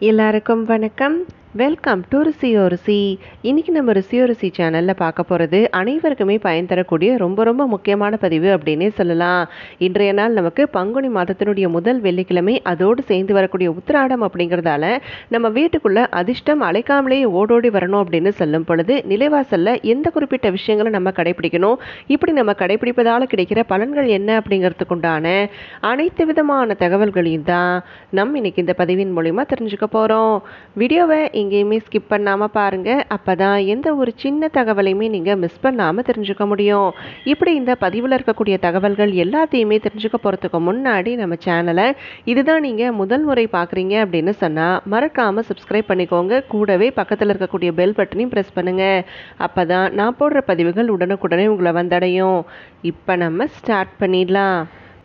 எல்லாருக்கும் வணக்கம். Welcome to ருசியோ ருசி. இன்னைக்கு நம்ம ருசியோ ருசி சேனலில் பார்க்க போகிறது அனைவருக்குமே பயன் தரக்கூடிய ரொம்ப ரொம்ப முக்கியமான பதிவு அப்படின்னே சொல்லலாம். இன்றைய நாள் நமக்கு பங்குனி மாதத்தினுடைய முதல் வெள்ளிக்கிழமை அதோடு சேர்ந்து வரக்கூடிய உத்திராடம் அப்படிங்கிறதால நம்ம வீட்டுக்குள்ளே அதிர்ஷ்டம் அழைக்காமலேயே ஓடோடி வரணும் அப்படின்னு சொல்லும் பொழுது நிலைவாசலில் எந்த குறிப்பிட்ட விஷயங்களை நம்ம கடைபிடிக்கணும் இப்படி நம்ம கடைபிடிப்பதால் கிடைக்கிற பலன்கள் என்ன அப்படிங்கிறதுக்குண்டான அனைத்து விதமான தகவல்களையும் தான் நம்ம இன்னைக்கு இந்த பதிவின் மூலிமா தெரிஞ்சுக்க போகிறோம் வீடியோவை எங்கேயுமே ஸ்கிப் பண்ணாமல் பாருங்கள் அப்போ தான் எந்த ஒரு சின்ன தகவலையுமே நீங்கள் மிஸ் பண்ணாமல் தெரிஞ்சுக்க முடியும். இப்படி இந்த பதிவில் இருக்கக்கூடிய தகவல்கள் எல்லாத்தையுமே தெரிஞ்சுக்க போகிறதுக்கு முன்னாடி நம்ம சேனலை இதுதான் நீங்கள் முதல் முறை பார்க்குறீங்க அப்படின்னு சொன்னால் மறக்காமல் சப்ஸ்கிரைப் பண்ணிக்கோங்க. கூடவே பக்கத்தில் இருக்கக்கூடிய பெல் பட்டனையும் ப்ரெஸ் பண்ணுங்கள் அப்போ தான் நான் போடுற பதிவுகள் உடனுக்குடனே உங்களை வந்தடையும். இப்போ நம்ம ஸ்டார்ட் பண்ணிடலாம்.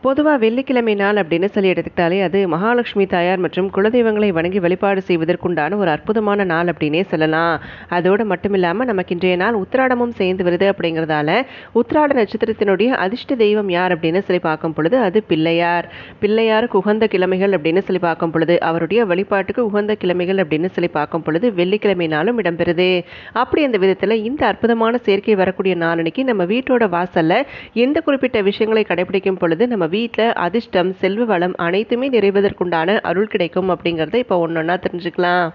பொதுவாக வெள்ளிக்கிழமை நாள் அப்படின்னு சொல்லி எடுத்துக்கிட்டாலே அது மகாலட்சுமி தாயார் மற்றும் குலதெய்வங்களை வணங்கி வழிபாடு செய்வதற்குண்டான ஒரு அற்புதமான நாள் அப்படின்னே சொல்லலாம். அதோடு மட்டும் இல்லாமல் நமக்கு இன்றைய நாள் உத்திராடமும் சேர்ந்து வருது அப்படிங்கிறதால உத்திராட நட்சத்திரத்தினுடைய அதிர்ஷ்ட தெய்வம் யார் அப்படின்னு சொல்லி பார்க்கும் பொழுது அது பிள்ளையார். பிள்ளையாருக்கு உகந்த கிழமைகள் அப்படின்னு சொல்லி பார்க்கும் பொழுது அவருடைய வழிபாட்டுக்கு உகந்த கிழமைகள் அப்படின்னு சொல்லி பார்க்கும் பொழுது வெள்ளிக்கிழமை நாளும் இடம்பெறுது. அப்படி அந்த விதத்தில் இந்த அற்புதமான சேர்க்கை வரக்கூடிய நாளன்னைக்கு நம்ம வீட்டோட வாசலில் எந்த குறிப்பிட்ட விஷயங்களை கடைபிடிக்கும் பொழுது நம்ம வீட்டில் அதிர்ஷ்டம் செல்வ வளம் அனைத்துமே நிறைவதற்குண்டான அருள் கிடைக்கும் அப்படிங்கிறத இப்போ ஒன்று ஒன்றா தெரிஞ்சுக்கலாம்.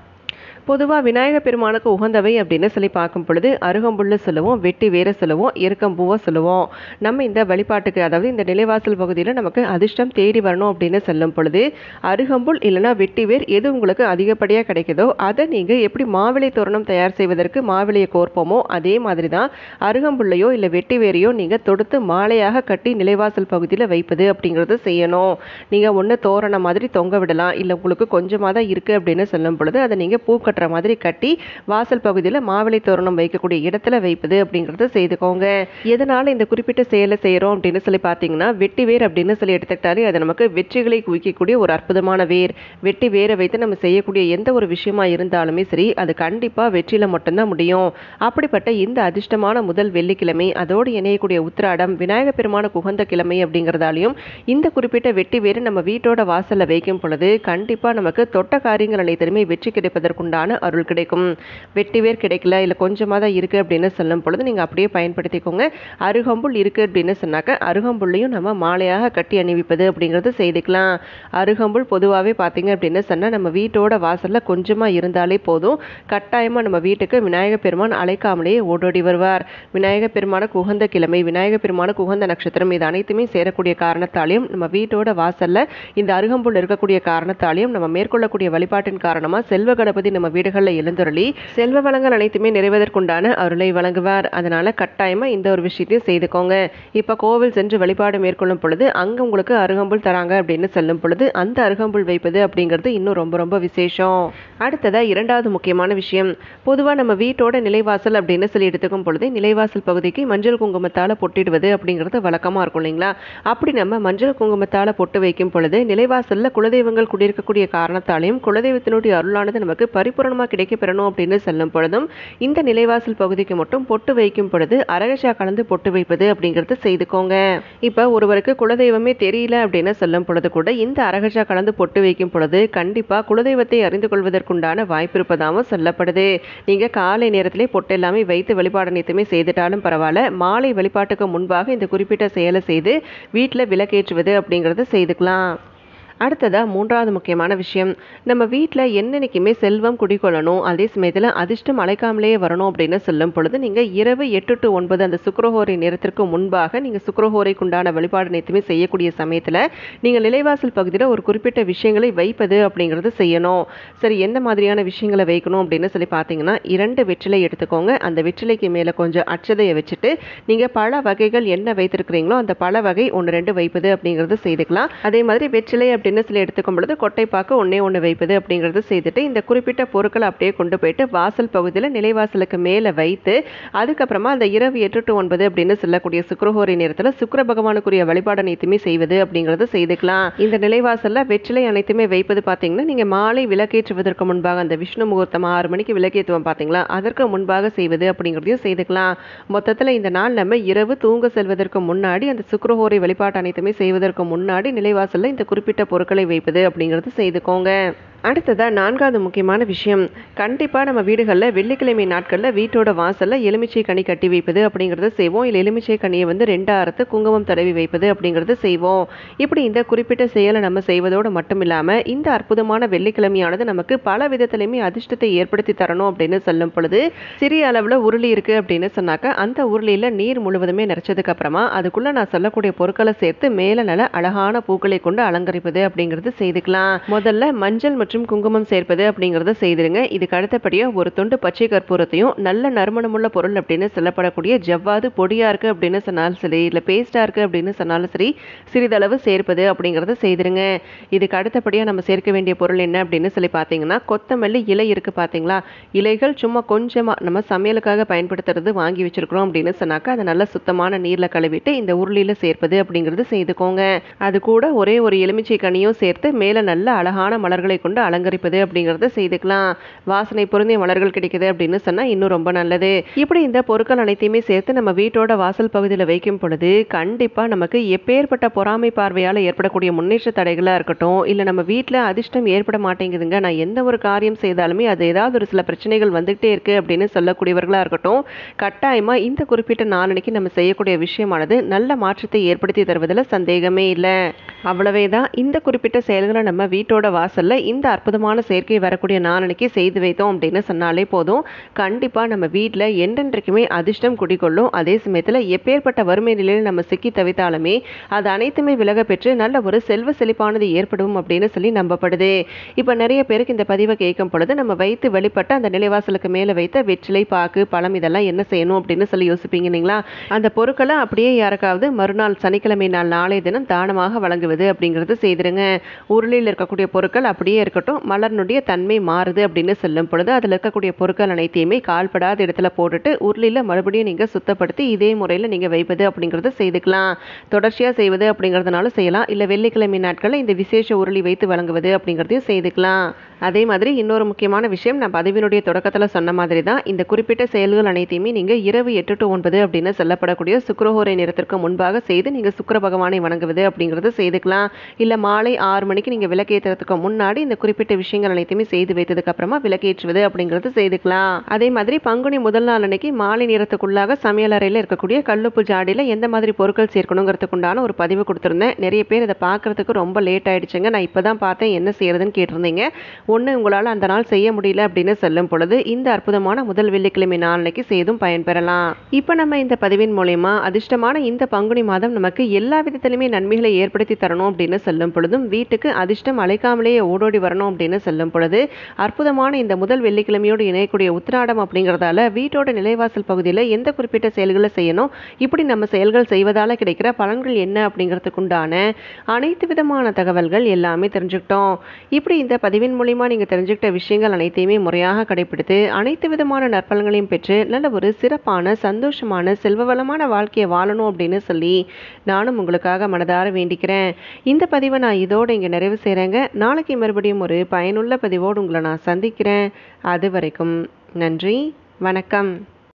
பொதுவாக விநாயகர் பெருமானுக்கு உகந்தவை அப்படின்னு சொல்லி பார்க்கும் பொழுது அருகம்புல்ல சொல்லுவோம் வெட்டி வேற சொல்லுவோம் எருக்கம்பூவை சொல்லுவோம். நம்ம இந்த வழிபாட்டுக்கு அதாவது இந்த நிலைவாசல் பகுதியில் நமக்கு அதிர்ஷ்டம் தேடி வரணும் அப்படின்னு சொல்லும் பொழுது அருகம்புல் இல்லைனா வெட்டி வேர் எது உங்களுக்கு அதிகப்படியாக கிடைக்குதோ அதை நீங்கள் எப்படி மாவிளை தோரணம் தயார் செய்வதற்கு மாவிளையை கோர்ப்போமோ அதே மாதிரி தான் அருகம்புல்லையோ இல்லை வெட்டி வேரையோ நீங்கள் தொடுத்து மாலையாக கட்டி நிலைவாசல் பகுதியில் வைப்பது அப்படிங்கிறது செய்யணும். நீங்கள் ஒன்று தோரணம் மாதிரி தொங்க விடலாம். இல்லை உங்களுக்கு கொஞ்சமாக தான் இருக்குது அப்படின்னு சொல்லும் பொழுது அதை நீங்கள் பூ கட்டுற மாதிரி கட்டி வாசல் பகுதியில் மாவிளை தோரணம் வைக்கக்கூடிய இடத்துல வைப்பது அப்படிங்கிறத செய்துக்கோங்க. எதனால் இந்த குறிப்பிட்ட செயலை செய்கிறோம் அப்படின்னு சொல்லி பார்த்தீங்கன்னா வெட்டி வேர் அப்படின்னு சொல்லி எடுத்துக்கிட்டாலே அது நமக்கு வெற்றிகளை குவிக்கக்கூடிய ஒரு அற்புதமான வேர். வெட்டி வேரை வைத்து நம்ம செய்யக்கூடிய எந்த ஒரு விஷயமா இருந்தாலுமே சரி அது கண்டிப்பாக வெற்றியில் மட்டும்தான் முடியும். அப்படிப்பட்ட இந்த அதிர்ஷ்டமான முதல் வெள்ளிக்கிழமை அதோடு இணையக்கூடிய உத்திராடம் விநாயகர் பெருமான குகந்த கிழமை அப்படிங்கிறதாலையும் இந்த குறிப்பிட்ட வெட்டி வேறு நம்ம வீட்டோட வாசலில் வைக்கும் பொழுது கண்டிப்பாக நமக்கு தொட்ட காரியங்கள் அனைத்துமே வெற்றி கிடைப்பதற்குண்டான அருள் கிடைக்கும். வெட்டிவேர் கிடைக்கல இல்லை கொஞ்சமாக தான் இருக்குது அப்படின்னு சொல்லும் பொழுது நீங்கள் அப்படியே பயன்படுத்திக்கோங்க. அருகம்புல் இருக்குது அப்படின்னு சொன்னாக்க அருகம்புல்லையும் நம்ம மாலையாக கட்டி அணிவிப்பது அப்படிங்கிறது செய்துக்கலாம். அருகம்புல் பொதுவாகவே பார்த்தீங்க அப்படின்னு சொன்னால் நம்ம வீட்டோட வாசலில் கொஞ்சமாக இருந்தாலே போதும். கட்டாயமாக நம்ம வீட்டுக்கு விநாயகர் பெருமான் அழைக்காமலேயே ஓடோடி வருவார். விநாயகர் பெருமானுக்கு உகந்த கிழமை விநாயகர் பெருமானுக்கு உகந்த நட்சத்திரம் இது அனைத்துமே சேரக்கூடிய காரணத்தாலையும் நம்ம வீட்டோட வாசலில் இந்த அருகம்புல் இருக்கக்கூடிய காரணத்தாலையும் நம்ம மேற்கொள்ளக்கூடிய வழிபாட்டின் காரணமாக செல்வ கணபதி நம்ம வீடுகளில் எழுந்துருளி செல்வ வளங்கள் அனைத்துமே நிறைவதற்குண்டான அருளை வழங்குவார். அதனால கட்டாயமாக இந்த ஒரு விஷயத்தையும் செய்துக்கோங்க. இப்போ கோவில் சென்று வழிபாடு மேற்கொள்ளும் பொழுது அங்கே உங்களுக்கு அருகம்புல் தராங்க அப்படின்னு சொல்லும் பொழுது அந்த அருகம்புல் வைப்பது அப்படிங்கிறது இன்னும் ரொம்ப ரொம்ப விசேஷம். அடுத்ததா இரண்டாவது முக்கியமான விஷயம். பொதுவாக நம்ம வீட்டோட நிலைவாசல் அப்படின்னு சொல்லி எடுத்துக்கும் பொழுது நிலைவாசல் பகுதிக்கு மஞ்சள் குங்குமத்தால் பொட்டிடுவது அப்படிங்கிறது வழக்கமாக இருக்கும் இல்லைங்களா? அப்படி நம்ம மஞ்சள் குங்குமத்தால் பொட்டு வைக்கும் பொழுது நிலைவாசலில் குலதெய்வங்கள் குடியிருக்கக்கூடிய காரணத்தாலையும் குலதெய்வத்தினுடைய அருளானது நமக்கு பரிபூரணமாக கிடைக்கப்பெறணும் அப்படின்னு சொல்லும் பொழுதும் இந்த நிலைவாசல் பகுதிக்கு மட்டும் பொட்டு வைக்கும் பொழுது அரகஷா கலந்து பொட்டு வைப்பது அப்படிங்கிறது செய்துக்கோங்க. இப்போ ஒருவருக்கு குலதெய்வமே தெரியல அப்படின்னு சொல்லும் பொழுது கூட இந்த அரகசா கலந்து பொட்டு வைக்கும் பொழுது கண்டிப்பாக குலதெய்வத்தை அறிந்து கொள்வதற்குண்டான வாய்ப்பு இருப்பதாகவும் சொல்லப்படுது. நீங்கள் காலை நேரத்திலே பொட்டு எல்லாமே வைத்து வழிபாடு அனைத்துமே செய்துட்டாலும் பரவாயில்ல. மாலை வழிபாட்டுக்கு முன்பாக இந்த குறிப்பிட்ட செயலை செய்து வீட்டில் விளக்கேற்றுவது அப்படிங்கிறத செய்துக்கலாம். அடுத்ததாக மூன்றாவது முக்கியமான விஷயம். நம்ம வீட்டில் என்னென்னைக்குமே செல்வம் குடிக்கொள்ளணும் அதே சமயத்தில் அதிர்ஷ்டம் அழைக்காமலேயே வரணும் அப்படின்னு சொல்லும் பொழுது நீங்கள் இரவு எட்டு டு ஒன்பது அந்த சுக்கரஹோரை நேரத்திற்கு முன்பாக நீங்கள் சுக்கரஹோரைக்கு உண்டான வழிபாடு அனைத்துமே செய்யக்கூடிய சமயத்தில் நீங்கள் நிலைவாசல் பகுதியில் ஒரு குறிப்பிட்ட விஷயங்களை வைப்பது அப்படிங்கிறது செய்யணும். சரி எந்த மாதிரியான விஷயங்களை வைக்கணும் அப்படின்னு சொல்லி பார்த்தீங்கன்னா இரண்டு வெற்றிலை எடுத்துக்கோங்க. அந்த வெற்றிலைக்கு மேலே கொஞ்சம் அச்சதையை வச்சுட்டு நீங்கள் பல வகைகள் என்ன வைத்திருக்கிறீங்களோ அந்த பல வகை ஒன்று ரெண்டு வைப்பது அப்படிங்கிறது செய்துக்கலாம். அதே மாதிரி வெற்றிலை அப்படி அப்படின்னு எடுத்துக்கும் பொழுது கொட்டைப்பாக்கு ஒன்றே ஒன்று வைப்பது அப்படிங்கிறது செய்துட்டு இந்த குறிப்பிட்ட பொருட்களை அப்படியே கொண்டு போயிட்டு வாசல் பகுதியில் நிலைவாசலுக்கு மேலே வைத்து அதுக்கப்புறமா அந்த இரவு எட்டு டு ஒன்பது அப்படின்னு சொல்லக்கூடிய சுக்கரஹோரி நேரத்தில் சுக்கர பகவானுக்குரிய வழிபாடு அனைத்துமே செய்வது அப்படிங்கிறது செய்துக்கலாம். இந்த நிலைவாசலில் வெற்றிலை அனைத்துமே வைப்பது பார்த்தீங்கன்னா நீங்கள் மாலை விளக்கேற்றுவதற்கு முன்பாக அந்த விஷ்ணு முகூர்த்தம் ஆறு மணிக்கு விளக்கேற்றுவோம் பார்த்தீங்களா அதற்கு முன்பாக செய்வது அப்படிங்கிறதையும் செய்துக்கலாம். மொத்தத்தில் இந்த நாள் நம்ம இரவு தூங்க செல்வதற்கு முன்னாடி அந்த சுக்கரஹோரி வழிபாட்டு அனைத்துமே செய்வதற்கு முன்னாடி நிலைவாசலில் இந்த குறிப்பிட்ட பொருட்களை வைப்பது அப்படிங்கிறது செய்துக்கோங்க. அடுத்ததாக நான்காவது முக்கியமான விஷயம். கண்டிப்பாக நம்ம வீடுகளில் வெள்ளிக்கிழமை நாட்களில் வீட்டோட வாசலில் எலுமிச்சை கனி கட்டி வைப்பது அப்படிங்கிறத செய்வோம். இல்லை எலுமிச்சை கனியை வந்து ரெண்டாயிரத்து குங்குமம் தடவி வைப்பது அப்படிங்கிறத செய்வோம். இப்படி இந்த குறிப்பிட்ட செயலை நம்ம செய்வதோடு மட்டும் இல்லாமல் இந்த அற்புதமான வெள்ளிக்கிழமையானது நமக்கு பல விதத்திலையுமே அதிர்ஷ்டத்தை ஏற்படுத்தி தரணும் அப்படின்னு சொல்லும் பொழுது சிறிய அளவில் உருளி இருக்குது அப்படின்னு சொன்னாக்க அந்த உருளியில் நீர் முழுவதுமே நிறைச்சதுக்கு அப்புறமா அதுக்குள்ளே நான் சொல்லக்கூடிய பொருட்களை சேர்த்து மேலே நல்ல அழகான பூக்களை கொண்டு அலங்கரிப்பது அப்படிங்கிறது செய்துக்கலாம். முதல்ல மஞ்சள் மற்றும் குங்குமம் சேர்ப்பது அப்படிங்கிறத செய்திருங்க. இதுக்கு அடுத்தபடியாக ஒரு தொண்டு பச்சை கற்பூரத்தையும் நல்ல நறுமணமுள்ள பொருள் அப்படின்னு சொல்லப்படக்கூடிய ஜவ்வாது பொடியாக இருக்குது அப்படின்னு சொன்னாலும் சரி இல்லை பேஸ்ட்டாக இருக்குது அப்படின்னு சொன்னாலும் சரி சிறிதளவு சேர்ப்பது அப்படிங்கிறத செய்திருங்க. இதுக்கு அடுத்தபடியாக நம்ம சேர்க்க வேண்டிய பொருள் என்ன அப்படின்னு சொல்லி பார்த்தீங்கன்னா கொத்தமல்லி இலை இருக்குது பார்த்தீங்களா? இலைகள் சும்மா கொஞ்சமாக நம்ம சமையலுக்காக பயன்படுத்துறது வாங்கி வச்சிருக்கிறோம் அப்படின்னு சொன்னாக்கா அதை நல்லா சுத்தமான நீரில் கழுவிட்டு இந்த உருளியில் சேர்ப்பது அப்படிங்கிறது செய்துக்கோங்க. அது கூட ஒரே ஒரு எலுமிச்சை கனியும் சேர்த்து மேலே நல்ல அழகான மலர்களை கொண்டு கொண்டு அலங்கரிப்பது அப்படிங்கிறத செய்துக்கலாம். வாசனை பொருந்திய மலர்கள் கிடைக்குது அப்படின்னு சொன்னால் இன்னும் ரொம்ப நல்லது. இப்படி இந்த பொருட்கள் அனைத்தையுமே சேர்த்து நம்ம வீட்டோட வாசல் பகுதியில் வைக்கும் பொழுது கண்டிப்பாக நமக்கு எப்பேற்பட்ட பொறாமை பார்வையால் ஏற்படக்கூடிய முன்னேற்ற தடைகளாக இருக்கட்டும் இல்லை நம்ம வீட்டில் அதிர்ஷ்டம் ஏற்பட மாட்டேங்குதுங்க நான் எந்த ஒரு காரியம் செய்தாலுமே அது ஏதாவது ஒரு சில பிரச்சனைகள் வந்துகிட்டே இருக்குது அப்படின்னு சொல்லக்கூடியவர்களாக இருக்கட்டும் கட்டாயமாக இந்த குறிப்பிட்ட நாளனைக்கு நம்ம செய்யக்கூடிய விஷயமானது நல்ல மாற்றத்தை ஏற்படுத்தி தருவதில் சந்தேகமே இல்லை. அவ்வளவே தான் இந்த குறிப்பிட்ட செயல்களை நம்ம வீட்டோட வாசலில் இந்த அற்புதமான செயற்கை வரக்கூடிய நாளனைக்கு செய்து வைத்தோம் அப்படின்னு சொன்னாலே போதும். கண்டிப்பாக நம்ம வீட்டில் என்றென்றைக்குமே அதிர்ஷ்டம் குடிக்கொள்ளும் அதே சமயத்தில் எப்பேற்பட்ட வறுமை நிலையில் நம்ம சிக்கி தவித்தாலுமே அது அனைத்துமே விலக பெற்று நல்ல ஒரு செல்வ செழிப்பானது ஏற்படும் அப்படின்னு சொல்லி நம்பப்படுது. இப்போ நிறைய பேருக்கு இந்த பதிவை கேட்கும் பொழுது நம்ம வைத்து வெளிப்பட்ட அந்த நிலைவாசலுக்கு மேலே வைத்த வெற்றிலை பாக்கு பழம் இதெல்லாம் என்ன செய்யணும் அப்படின்னு சொல்லி யோசிப்பீங்க இல்லைங்களா? அந்த பொருட்களை அப்படியே யாருக்காவது மறுநாள் சனிக்கிழமை நாள் நாளைய தினம் தானமாக வழங்குவது அப்படிங்கிறது செய்திருங்க. உருளையில் இருக்கக்கூடிய பொருட்கள் அப்படியே இருக்கட்டும் மலர்னுடைய தன்மை மாறுது அப்படின்னு சொல்லும் பொழுது அதில் இருக்கக்கூடிய பொருட்கள் அனைத்தையுமே கால்படாத இடத்துல போட்டுட்டு உருளியில் மறுபடியும் நீங்கள் சுத்தப்படுத்தி இதே முறையில் நீங்கள் வைப்பது அப்படிங்கிறத செய்துக்கலாம். தொடர்ச்சியாக செய்வது அப்படிங்கிறதுனாலும் செய்யலாம். இல்லை வெள்ளிக்கிழமை நாட்களில் இந்த விசேஷ உருளி வைத்து வழங்குவது அப்படிங்கிறதையும் செய்துக்கலாம். அதே மாதிரி இன்னொரு முக்கியமான விஷயம் நான் பதிவினுடைய தொடக்கத்தில் சொன்ன மாதிரி தான் இந்த குறிப்பிட்ட செயல்கள் அனைத்தையுமே நீங்கள் இரவு எட்டு டு ஒன்பது அப்படின்னு சொல்லப்படக்கூடிய சுக்கரஹோரை நேரத்திற்கு முன்பாக செய்து நீங்கள் சுக்கர பகவானை வணங்குவது அப்படிங்கிறது செய்துக்கலாம். இல்லை மாலை ஆறு மணிக்கு நீங்கள் விளக்கேற்றுறதுக்கு முன்னாடி இந்த குறிப்பிட்ட விஷயங்கள் அனைத்தையுமே செய்து வைத்ததுக்கு அப்புறமா விளக்கேற்றுவது அப்படிங்கிறது செய்துக்கலாம். அதே மாதிரி பங்குனி முதல் நாள் அன்னைக்கு மாலை நேரத்துக்குள்ளாக சமையல் அறையில் இருக்கக்கூடிய கல்லுப்பு ஜாடியில் எந்த மாதிரி பொருட்கள் சேர்க்கணுங்கிறதுக்கு உண்டான ஒரு பதிவு கொடுத்துருந்தேன். நிறைய பேர் இதை பார்க்கறதுக்கு ரொம்ப லேட் ஆயிடுச்சுங்க. நான் இப்போ தான் பார்த்தேன் என்ன செய்யறதுன்னு கேட்டிருந்தீங்க. ஒன்று உங்களால் அந்த நாள் செய்ய முடியல அப்படின்னு சொல்லும் பொழுது இந்த அற்புதமான முதல் வெள்ளிக்கிழமை நாளைக்கு செய்தும் பயன்பெறலாம் இப்போ நம்ம இந்த பதிவின் மூலயமா அதிர்ஷ்டமான இந்த பங்குனி மாதம் நமக்கு எல்லா விதத்திலுமே நன்மைகளை ஏற்படுத்தி தரணும் அப்படின்னு சொல்லும் பொழுதும் வீட்டுக்கு அதிர்ஷ்டம் அழைக்காமலேயே ஓடோடி வரணும் அப்படின்னு சொல்லும் பொழுது அற்புதமான இந்த முதல் வெள்ளிக்கிழமையோடு இணையக்கூடிய உத்திராடம் அப்படிங்கிறதால வீட்டோட நிலைவாசல் பகுதியில் எந்த குறிப்பிட்ட செயல்களை செய்யணும் இப்படி நம்ம செயல்கள் செய்வதால் கிடைக்கிற பலன்கள் என்ன அப்படிங்கிறதுக்குண்டான அனைத்து விதமான தகவல்கள் எல்லாமே தெரிஞ்சுக்கிட்டோம். இப்படி இந்த பதிவின் மூலியமாக நீங்கள் தெரிஞ்சுக்கிட்ட விஷயங்கள் அனைத்தையுமே முறையாக கடைபிடித்து அனைத்து விதமான நற்பலன்களையும் பெற்று நல்ல ஒரு சிறப்பான சந்தோஷமான செல்வ வளமான வாழ்க்கையை வாழணும் அப்படின்னு சொல்லி நானும் உங்களுக்காக மனதார வேண்டிக்கிறேன். இந்த பதிவை நான் இதோடு இங்கே நிறைவு செய்கிறேங்க நாளைக்கு மறுபடியும் ஒரு பயனுள்ள பதிவோடு உங்களை நான் சந்திக்கிறேன். அது வரைக்கும் நன்றி வணக்கம்.